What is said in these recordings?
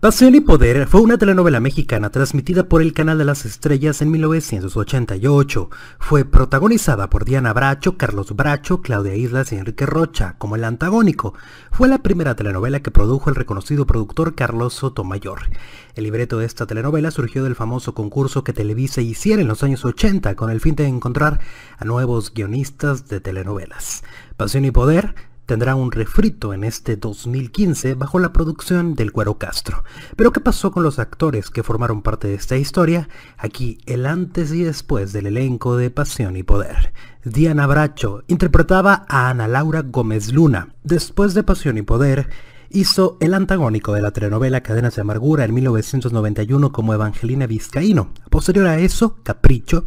Pasión y Poder fue una telenovela mexicana transmitida por el Canal de las Estrellas en 1988. Fue protagonizada por Diana Bracho, Carlos Bracho, Claudia Islas y Enrique Rocha como el antagónico. Fue la primera telenovela que produjo el reconocido productor Carlos Sotomayor. El libreto de esta telenovela surgió del famoso concurso que Televisa hiciera en los años 80 con el fin de encontrar a nuevos guionistas de telenovelas. Pasión y Poder tendrá un refrito en este 2015 bajo la producción del Cuero Castro. Pero ¿qué pasó con los actores que formaron parte de esta historia? Aquí el antes y después del elenco de Pasión y Poder. Diana Bracho interpretaba a Ana Laura Gómez Luna. Después de Pasión y Poder, hizo el antagónico de la telenovela Cadenas de Amargura en 1991 como Evangelina Vizcaíno. Posterior a eso, Capricho,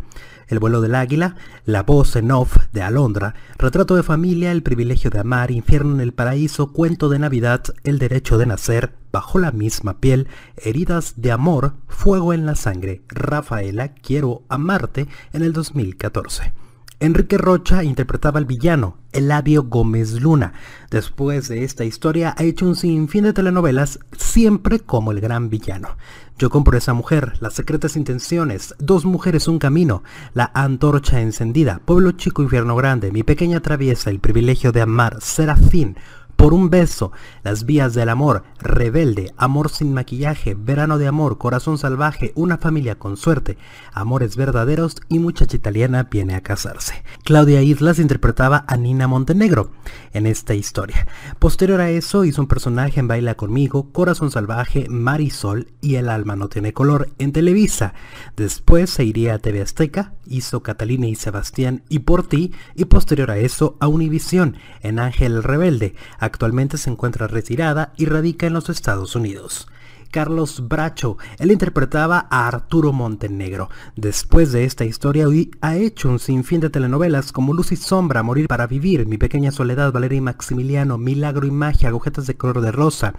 el vuelo del águila, La voz en off de Alondra, Retrato de familia, El privilegio de amar, Infierno en el paraíso, Cuento de Navidad, El derecho de nacer, Bajo la misma piel, Heridas de amor, Fuego en la sangre, Rafaela, Quiero amarte en el 2014. Enrique Rocha interpretaba al villano, Eladio Gómez Luna. Después de esta historia ha hecho un sinfín de telenovelas, siempre como el gran villano. Yo compro esa mujer, Las secretas intenciones, Dos mujeres, un camino, La antorcha encendida, Pueblo chico, infierno grande, Mi pequeña traviesa, El privilegio de amar, Serafín, por un beso, Las vías del amor, Rebelde, Amor sin maquillaje, Verano de amor, Corazón salvaje, Una familia con suerte, Amores verdaderos y Muchacha italiana viene a casarse. Claudia Islas interpretaba a Nina Montenegro en esta historia. Posterior a eso hizo un personaje en Baila conmigo, Corazón salvaje, Marisol y El alma no tiene color en Televisa. Después se iría a TV Azteca, hizo Catalina y Sebastián y Por ti y posterior a eso a Univisión en Ángel Rebelde. Actualmente se encuentra retirada y radica en los Estados Unidos. Carlos Bracho. Él interpretaba a Arturo Montenegro. Después de esta historia ha hecho un sinfín de telenovelas como Luz y Sombra, Morir para Vivir, Mi Pequeña Soledad, Valeria y Maximiliano, Milagro y Magia, Agujetas de Color de Rosa.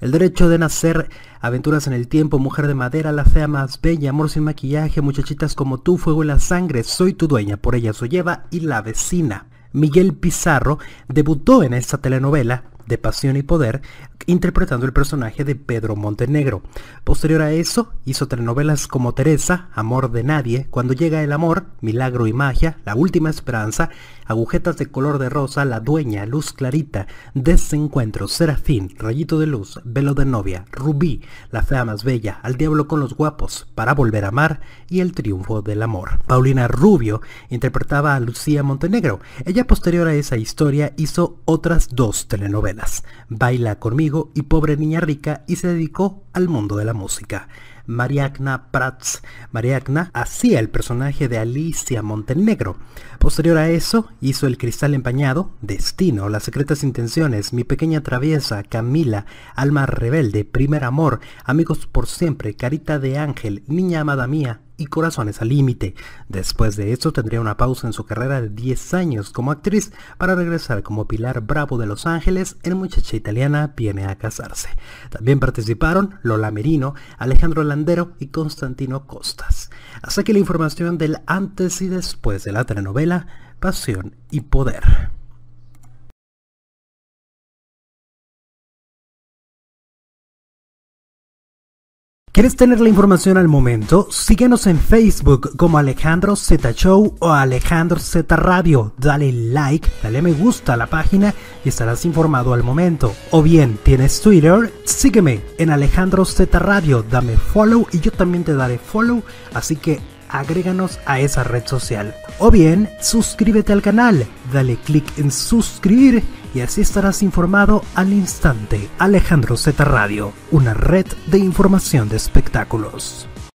El derecho de nacer, Aventuras en el tiempo, Mujer de madera, La fea más bella, Amor sin maquillaje, Muchachitas como tú, Fuego y la sangre, Soy tu dueña, por ella soy lleva y La vecina. Miguel Pizarro debutó en esta telenovela de Pasión y Poder, interpretando el personaje de Pedro Montenegro. Posterior a eso, hizo telenovelas como Teresa, Amor de Nadie, Cuando llega el amor, Milagro y Magia, La Última Esperanza, Agujetas de color de rosa, La Dueña, Luz Clarita, Desencuentro, Serafín, Rayito de Luz, Velo de Novia, Rubí, La Fea Más Bella, Al Diablo con los Guapos, Para Volver a Amar y El Triunfo del Amor. Paulina Rubio interpretaba a Lucía Montenegro. Ella posterior a esa historia hizo otras dos telenovelas, Baila conmigo y Pobre Niña Rica y se dedicó al mundo de la música. Mariagna Prats. Mariagna hacía el personaje de Alicia Montenegro. Posterior a eso, hizo El Cristal Empañado, Destino, Las Secretas Intenciones, Mi Pequeña Traviesa, Camila, Alma Rebelde, Primer Amor, Amigos por Siempre, Carita de Ángel, Niña Amada Mía, y Corazones al Límite. Después de esto tendría una pausa en su carrera de 10 años como actriz para regresar como Pilar Bravo de Los Ángeles en Muchacha Italiana viene a casarse. También participaron Lola Merino, Alejandro Landero y Constantino Costas. Hasta que la información del antes y después de la telenovela Pasión y Poder. ¿Quieres tener la información al momento? Síguenos en Facebook como Alejandro Z Show o Alejandro Z Radio. Dale like, dale me gusta a la página y estarás informado al momento. O bien, ¿tienes Twitter? Sígueme en Alejandro Z Radio, dame follow y yo también te daré follow. Así que agréganos a esa red social. O bien, suscríbete al canal, dale click en suscribir y así estarás informado al instante. Alejandro Z Radio, una red de información de espectáculos.